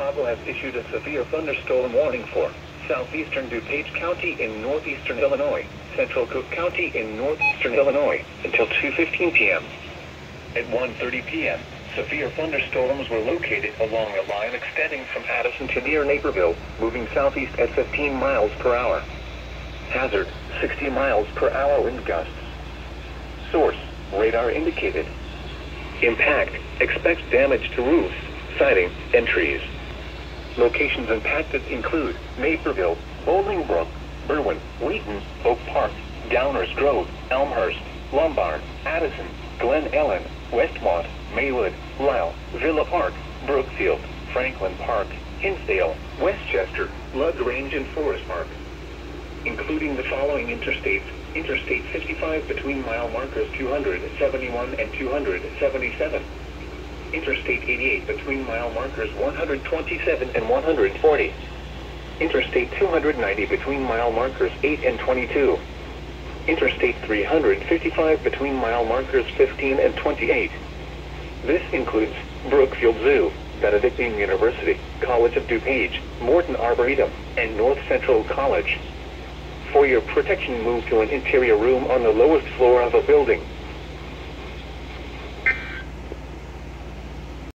Chicago has issued a severe thunderstorm warning for southeastern DuPage County in northeastern Illinois, central Cook County in northeastern Illinois, until 2.15 p.m. At 1.30 p.m., severe thunderstorms were located along a line extending from Addison to near Naperville, moving southeast at 15 miles per hour. Hazard, 60 miles per hour wind gusts. Source, radar indicated. Impact, expect damage to roofs, siding, and trees. Locations impacted include Naperville, Bolingbrook, Berwyn, Wheaton, Oak Park, Downers Grove, Elmhurst, Lombard, Addison, Glen Ellyn, Westmont, Maywood, Lisle, Villa Park, Brookfield, Franklin Park, Hinsdale, Westchester, LaGrange, and Forest Park. Including the following interstates, Interstate 55 between mile markers 271 and 277. Interstate 88 between mile markers 127 and 140. Interstate 290 between mile markers 8 and 22. Interstate 355 between mile markers 15 and 28. This includes Brookfield Zoo, Benedictine University, College of DuPage, Morton Arboretum, and North Central College. For your protection, move to an interior room on the lowest floor of a building.